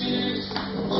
Jesus.